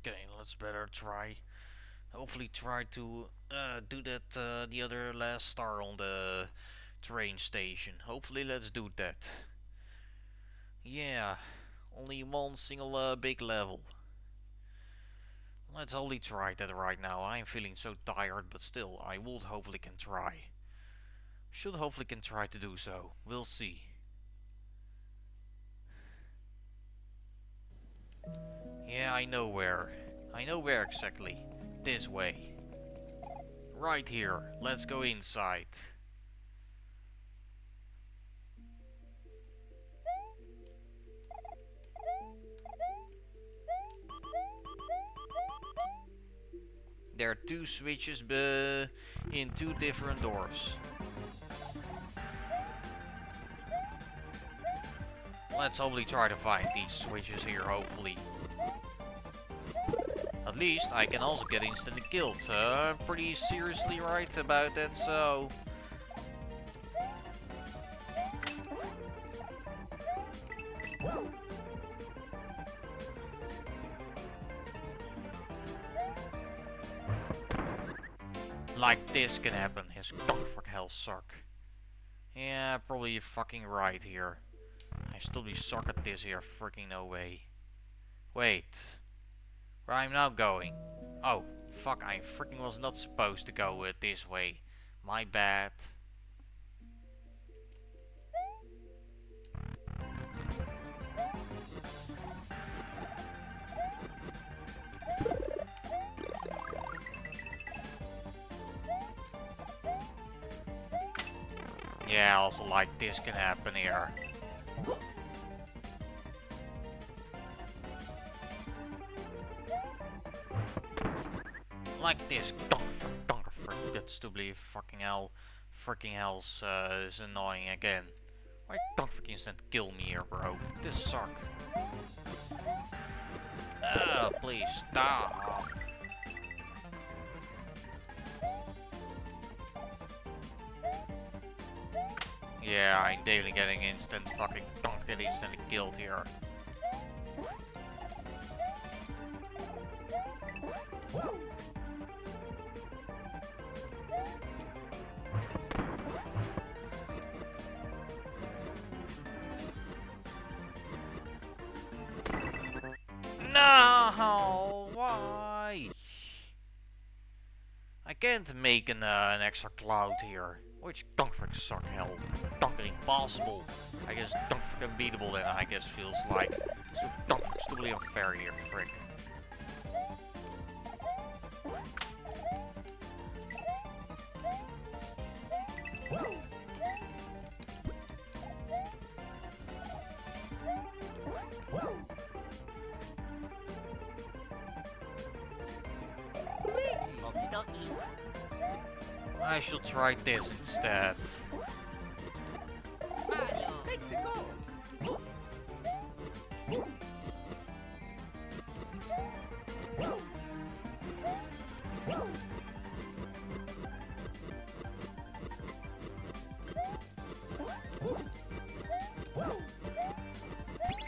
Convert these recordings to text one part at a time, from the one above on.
okay, let's better try. Hopefully try to uh, do that uh, the other last star on the train station. Hopefully let's do that. Yeah, only one single uh, big level. Let's only try that right now. I'm feeling so tired, but still, I would hopefully can try. Should hopefully can try to do so. We'll see. Yeah, I know where. I know where exactly. This way. Right here. Let's go inside. There are two switches in two different doors. Let's hopefully try to find these switches here, hopefully. At least I can also get instantly killed. Uh, pretty seriously right about that, so... Like this can happen, his cock for hell suck. Yeah, probably fucking right here. Still be suck at this here, freaking no way. Wait. Where I'm now going? Oh, fuck, I freaking was not supposed to go uh, this way. My bad. Yeah, also like this can happen here. Like this. That's to believe fucking hell. Freaking hell uh, is annoying again. Why don't freaking instant kill me here, bro? This suck. Oh, please stop. Yeah, I'm definitely getting instant fucking don't get instantly killed here. Can't make an, uh, an extra cloud here. Which freaking suck hell. Don't impossible. I guess don't freaking beatable then I guess feels like. So don't stupidly unfair here, frick. I shall try this instead.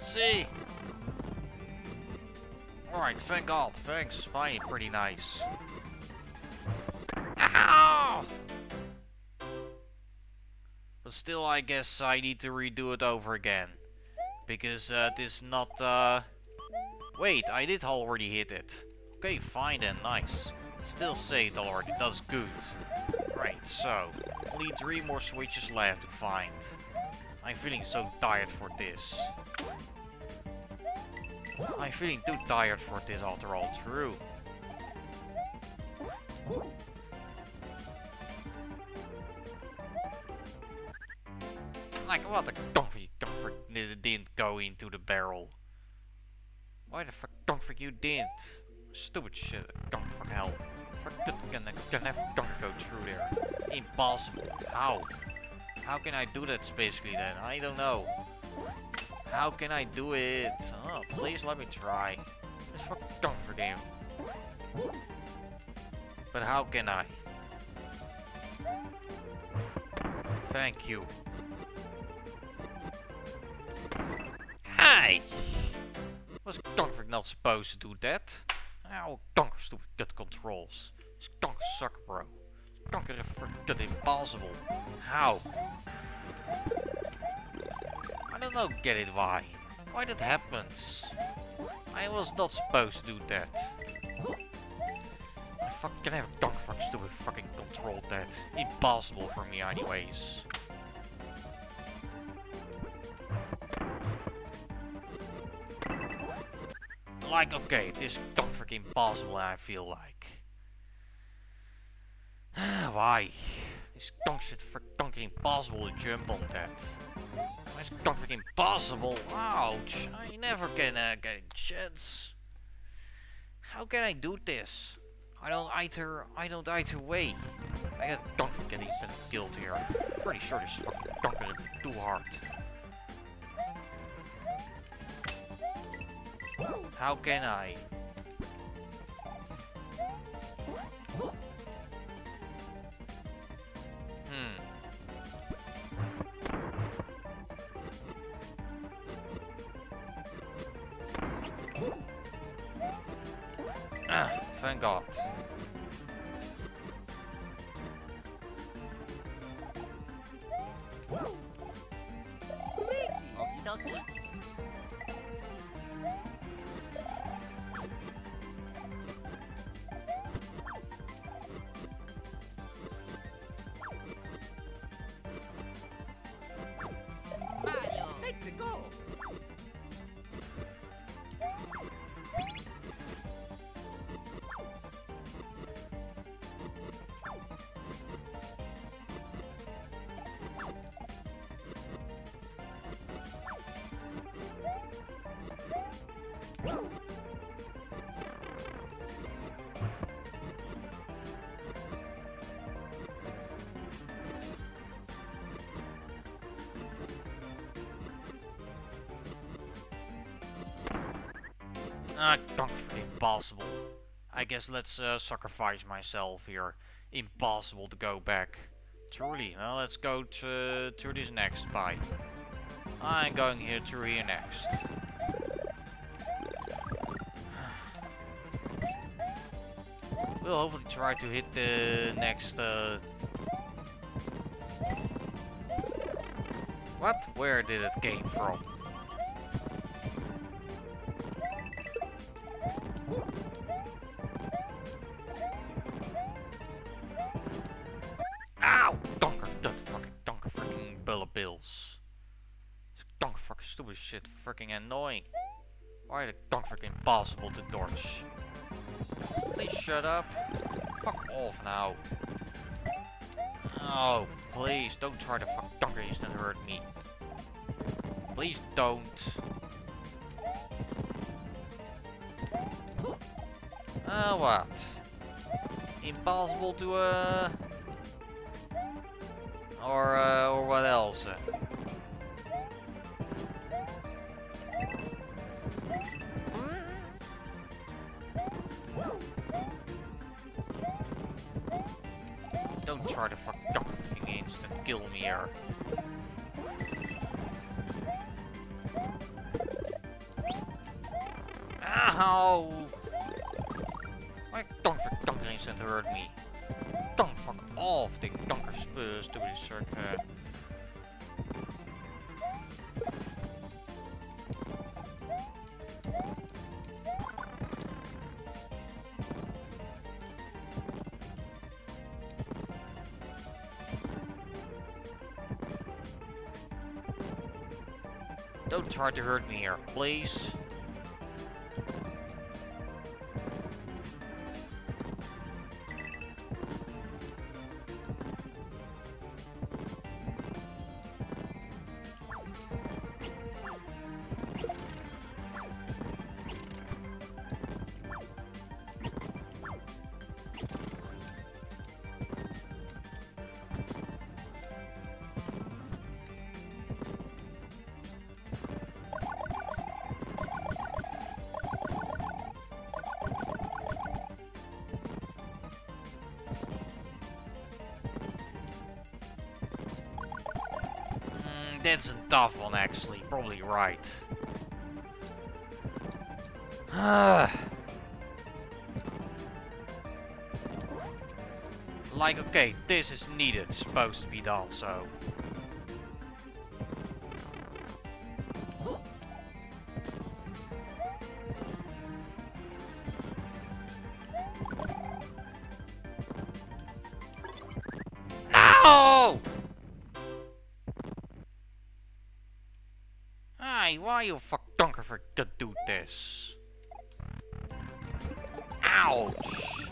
See? Alright, thank God. Thanks. Fine, pretty nice. Still I guess I need to redo it over again. Because uh, this not... Uh... Wait, I did already hit it. Okay, fine then, nice. Still saved already, that's good. Right, so, only three more switches left to find. I'm feeling so tired for this. I'm feeling too tired for this after all, true. Like, what the donkey comfort didn't go into the barrel? Why the fuck comfort you didn't? Stupid shit, for hell. Fuck, can, can have Donker go through there? Impossible. How? How can I do that basically then? I don't know. How can I do it? Oh, please let me try. Just for comfort him. But how can I? Thank you. Hi! Was Donkerfrick not supposed to do that? Oh, Donker stupid gut controls. Donker suck, bro. Donker is freaking impossible. How? I don't know, get it why. Why that happens? I was not supposed to do that. I fuck can I have Donkerfrick stupid fucking control that? Impossible for me anyways. Like, okay, this don't freaking possible, I feel like. Why? This don't shit for freaking impossible to jump on that. Why is freaking impossible? Ouch! I never can uh, get a chance. How can I do this? I don't either. I don't either way. I got don't get instant killed here. Pretty sure this fucking don't gonna too hard. How can I? Hmm. Ah, thank God. Ah, uh, impossible. I guess let's uh, sacrifice myself here. Impossible to go back. Truly, now let's go to, to this next pipe. I'm going here to here next. we'll hopefully try to hit the next... Uh... What? Where did it came from? Annoying. Why the freaking impossible to dodge? Please shut up. Fuck off now. Oh, please don't try to fuck donkeys that hurt me. Please don't. Uh, what? Impossible to, uh... Or, uh, or what else? Ow! Why don't fuck donker instant hurt me? Don't fuck off, the donker to be circle. Don't try to hurt me here, please. That's a tough one actually, probably right. like, okay, this is needed, supposed to be done, so... you fuck donker for to do this? Ouch!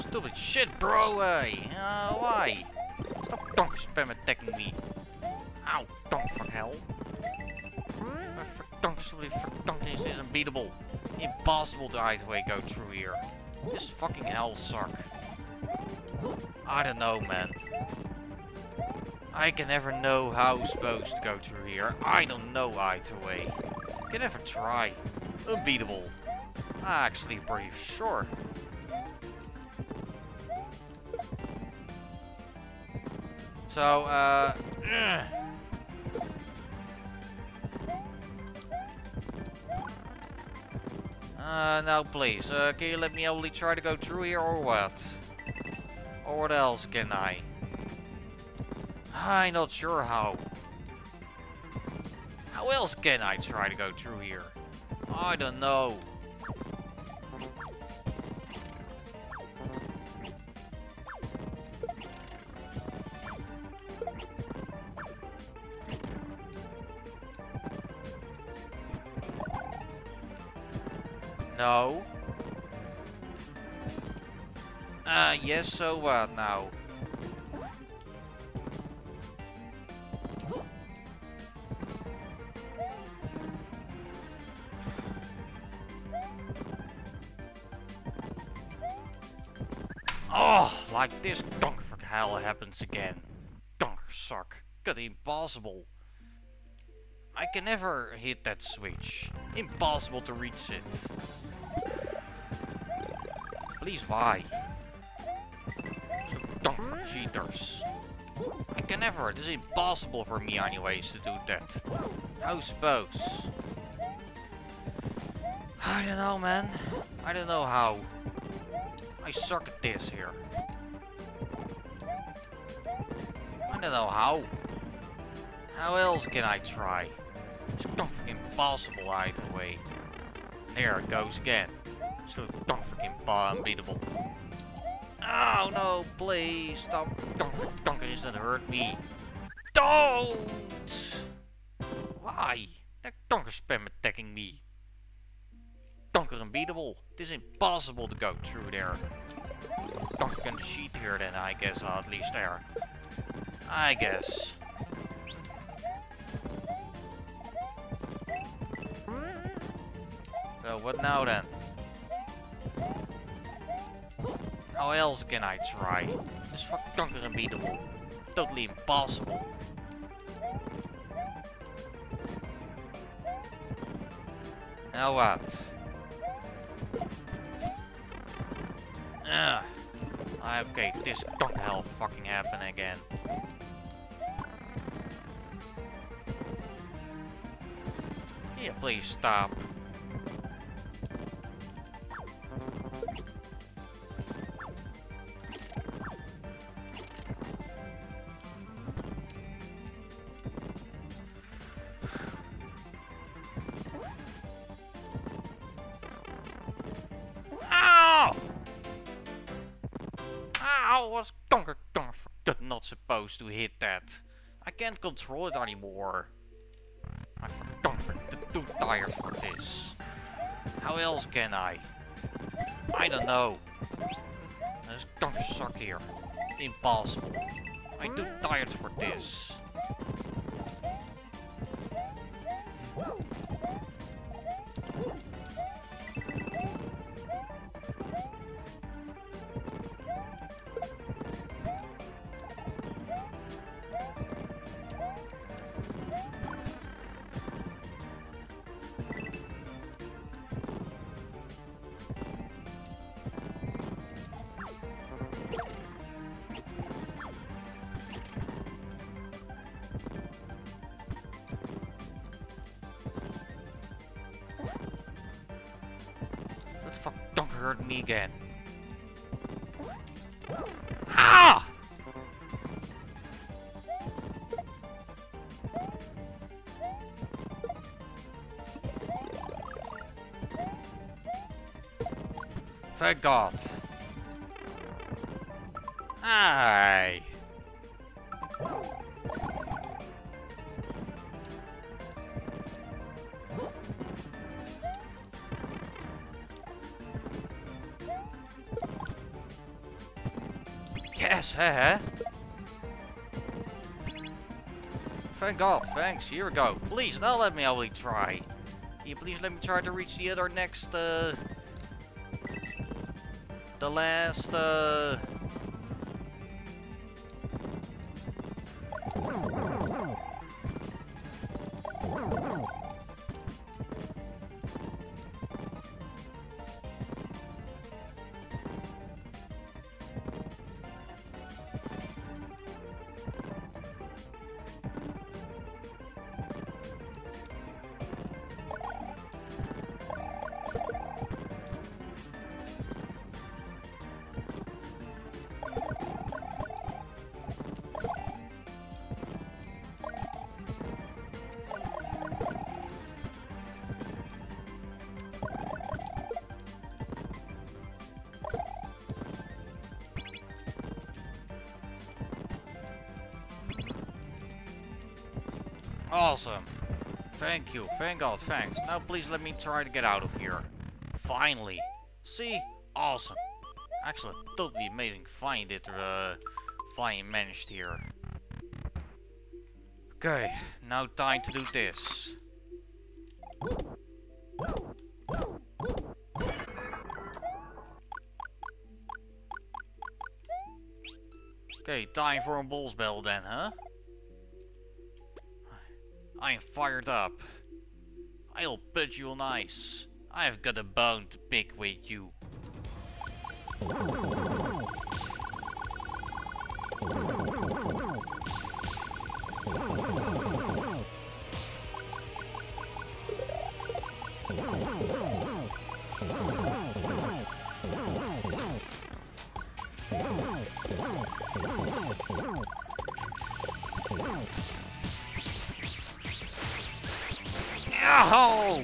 Stupid shit, bro, hey! Uh, why? Stop donker spam attacking me. Ow, donk for hell. My donker, stupid for donker is, is unbeatable. Impossible to either way go through here. This fucking hell suck. I don't know, man. I can never know how I'm supposed to go through here. I don't know either way. Can never try. Unbeatable. Actually, brief, sure. So, uh... Uh, now please, uh, can you let me only try to go through here or what? Or what else can I? I'm not sure how. How else can I try to go through here? I don't know. No. Ah, uh, yes, so what now? Happens again. Suck. God, impossible. I can never hit that switch. Impossible to reach it. Please, why? So for cheaters. I can never. It is impossible for me anyways to do that. How suppose? I don't know, man. I don't know how. I suck at this here. I don't know how. How else can I try? It's fucking impossible either way. There it goes again. So fucking unbeatable. Oh no, please stop. Don't Duncan is gonna hurt me. Don't! Why? That Donker spam attacking me. Donker unbeatable. It is impossible to go through there. Donker can cheat here then, I guess, or at least there. I guess. So what now then? How else can I try? This fucking Donker unbeatable. Totally impossible. Now what? Ah. Okay, this don't hell fucking happen again. Yeah, please stop. supposed to hit that. I can't control it anymore. I'm too tired for this. How else can I? I don't know. There's Donker suck here. Impossible. I'm too tired for this. Hurt me again. Ah! Thank God. Aye. Yes, eh? Thank God, thanks, here we go. Please, now let me only try. Can you please let me try to reach the other next, uh... The last, uh... Awesome. Thank you. Thank God. Thanks. Now please let me try to get out of here. Finally. See? Awesome. Actually, totally amazing find it, uh, fine managed here. Okay, now time to do this. Okay, time for a bull's bell then, huh? I'm fired up. I'll put you on ice. I've got a bone to pick with you. Ow!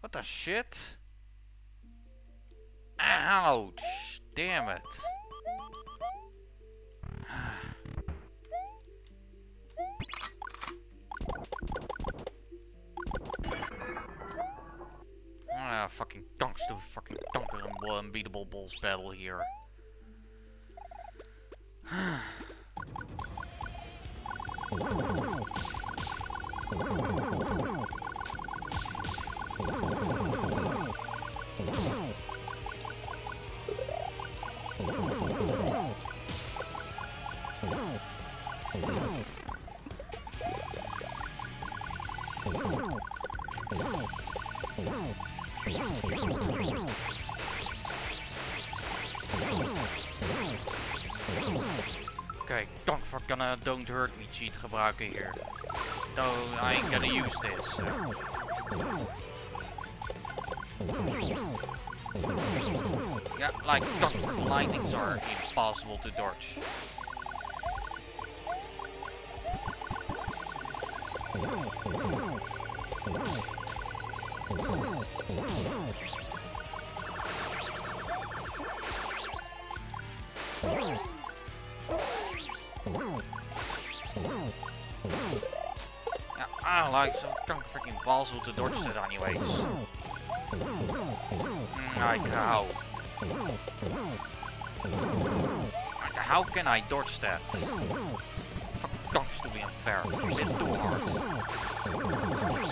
What the shit? Ouch! Damn it. Ah, fucking dunks to fucking and unbeatable bulls battle here. gonna don't hurt me cheat gebruiken hier. No, I ain't gonna use this. Yeah, like lightnings are impossible to dodge. Yeah, I like some don't freaking impossible to dodge that anyways. Mm, like how? Like how can I dodge that? Fuck donks to be unfair. Is it too hard?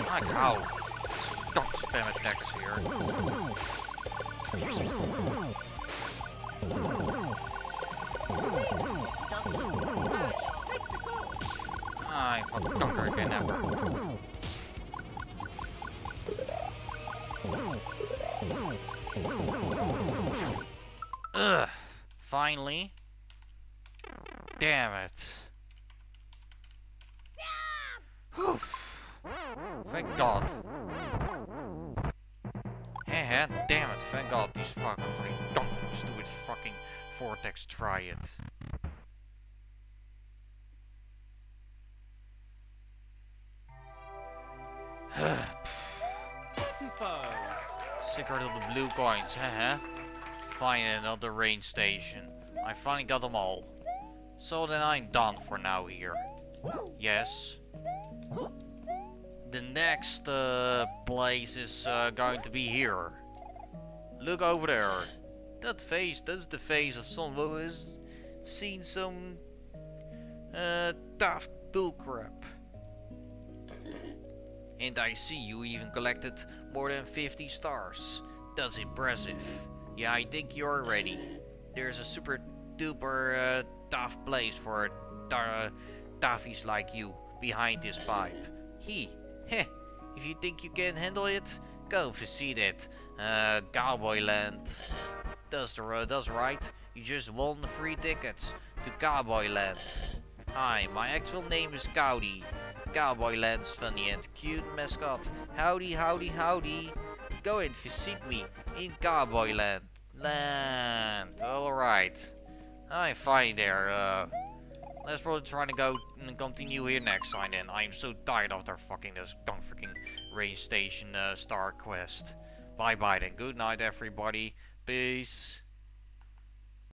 Like how? Don't spam attacks here. I fuck donker again ever. Ugh. Finally. Damn it. Thank God. Damn it, thank god these fucking fucking dumb stupid fucking Vortex Triad. Secret of the blue coins, huh? Find another range station. I finally got them all. So then I'm done for now here. Yes. The next uh, place is uh, going to be here. Look over there. That face, that's the face of someone who has seen some uh, tough bullcrap. And I see you even collected more than 50 stars. That's impressive. Yeah, I think you're ready. There's a super duper uh, tough place for uh, taffies like you behind this pipe. He, heh, if you think you can handle it, go visit it. Uh, Cowboy Land. That's, the, uh, that's right, you just won the free tickets to Cowboy Land. Hi, my actual name is Cowdy. Cowboy Land's funny and cute mascot. Howdy, howdy, howdy. Go and visit me in Cowboy Land. Land. Alright. I'm fine there. Uh, let's probably try to go and continue here next time then. I'm so tired of their fucking this dumb freaking range station uh, star quest. Bye bye then. Good night everybody. Peace.